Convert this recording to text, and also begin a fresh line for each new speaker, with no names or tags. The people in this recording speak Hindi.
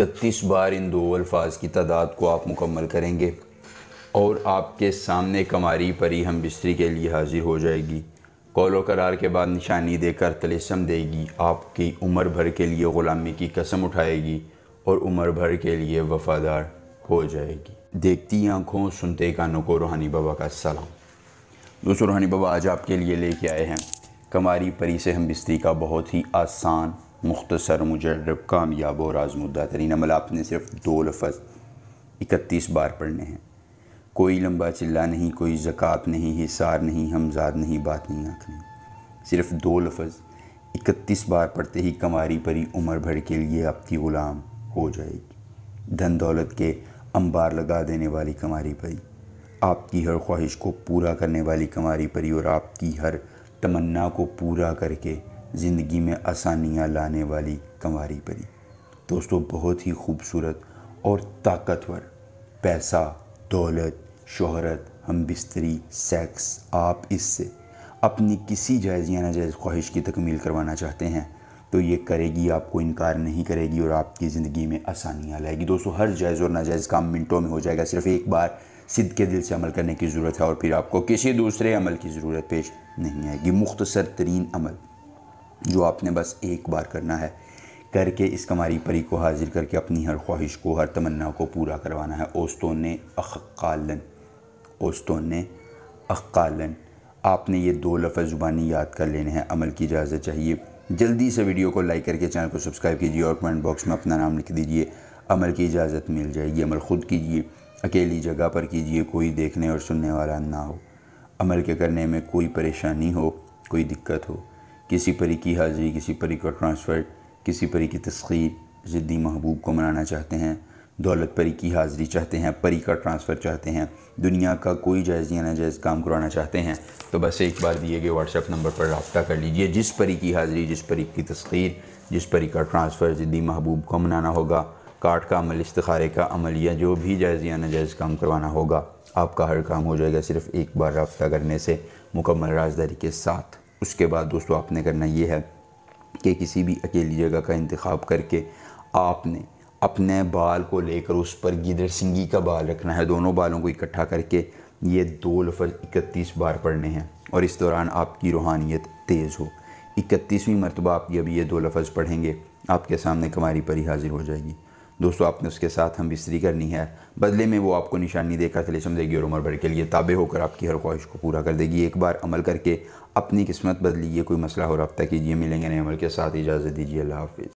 इकतीस बार इन दो अल्फाज की तादाद को आप मुकम्मल करेंगे और आपके सामने कमारी परी हम बिस्तरी के लिए हाजिर हो जाएगी। कौलो करार के बाद निशानी देकर तलिसम देगी। आपकी उम्र भर के लिए ग़ुलामी की कसम उठाएगी और उम्र भर के लिए वफ़ादार हो जाएगी। देखती आँखों, सुनते कानों को रूहानी बाबा का सलाम। दोस्तों, रूहानी बाबा आज आपके लिए लेके आए हैं। कमारी परी से हम बिस्तरी का बहुत ही आसान मुख्तसर मुजरब कामयाब और आजमुद्दा तरीन अमल आपने सिर्फ़ दो लफ्ज़, इकतीस बार पढ़ने हैं। कोई लंबा चिल्ला नहीं, कोई ज़क़़त नहीं, हिसार नहीं, हमजाद नहीं, बात नहीं, आँख नहीं। सिर्फ़ दो लफ्ज़, इकतीस बार पढ़ते ही कमारी परी उम्र भर के लिए आपकी ग़ुलाम हो जाएगी। धन दौलत के अंबार लगा देने वाली कमारी परी, आपकी हर ख्वाहिश को पूरा करने वाली कमारी परी और आपकी हर तमन्ना को पूरा करके ज़िंदगी में आसानियाँ लाने वाली कंवारी परी। दोस्तों, बहुत ही खूबसूरत और ताकतवर पैसा, दौलत, शोहरत, हम बिस्तरी, सेक्स, आप इससे अपनी किसी जायज़ या नाजायज़ ख्वाहिश की तकमील करवाना चाहते हैं तो ये करेगी, आपको इनकार नहीं करेगी और आपकी ज़िंदगी में आसानियाँ लाएगी। दोस्तों, हर जायज़ और नाजायज़ काम मिनटों में हो जाएगा। सिर्फ़ एक बार सिद्ध के दिल से अमल करने की ज़रूरत है और फिर आपको किसी दूसरे अमल की ज़रूरत पेश नहीं आएगी। मुख्तसर तरीन अमल। जो आपने बस एक बार करना है, करके इस कमारी परी को हाजिर करके अपनी हर ख्वाहिश को, हर तमन्ना को पूरा करवाना है। ओस्तों ने अक्कालन ओस्तों ने अक्कालन आपने ये दो लफ्ज़ ज़ुबानी याद कर लेने हैं, अमल की इजाज़त चाहिए। जल्दी से वीडियो को लाइक करके चैनल को सब्सक्राइब कीजिए और कमेंट बॉक्स में अपना नाम लिख दीजिए। अमल की इजाज़त मिल जाएगी। अमल ख़ुद कीजिए, अकेली जगह पर कीजिए, कोई देखने और सुनने वाला ना हो। अमल के करने में कोई परेशानी हो, कोई दिक्कत हो। किसी परी की हाज़िरी, किसी परी का ट्रांसफ़र किसी परी की तस्खीर ज़िद्दी महबूब को मनाना चाहते हैं, दौलत परी की हाज़िरी चाहते हैं, परी का ट्रांसफ़र चाहते हैं, दुनिया का कोई जायज़ या नाजायज़ काम करवाना चाहते हैं तो बस एक बार दिए गए व्हाट्सएप नंबर पर रबता कर लीजिए। जिस परी की हाज़िरी, जिस परी की तस्खीर, जिस परी का ट्रांसफ़र ज़िद्दी महबूब को मनाना होगा, काट का अमल इस्तारे का अमल या जो भी जायज़ या नाजायज़ काम करवाना होगा, आपका हर काम हो जाएगा सिर्फ़ एक बार रबता करने से, मुकम्मल राजदारी के साथ। उसके बाद दोस्तों आपने करना ये है कि किसी भी अकेली जगह का इंतखब करके आपने अपने बाल को लेकर उस पर गिदर सिंगी का बाल रखना है। दोनों बालों को इकट्ठा करके ये दो लफ्ज़ इकतीस बार पढ़ने हैं और इस दौरान आपकी रूहानियत तेज़ हो। इकतीसवीं मरतबा आप जब ये दो लफ्ज़ पढ़ेंगे, आपके सामने कमारी परी हाजिर हो जाएगी। दोस्तों, आपने उसके साथ हम बिस्तरी करनी है। बदले में वो आपको निशानी देकर चले समझेगी और उम्र भर के लिए ताबे होकर आपकी हर ख्वाहिश को पूरा कर देगी। एक बार अमल करके अपनी किस्मत बदलिए, कोई मसला हो, रब्ता कीजिए। मिलेंगे नए अमल के साथ। इजाज़त दीजिए। अल्लाह हाफिज़।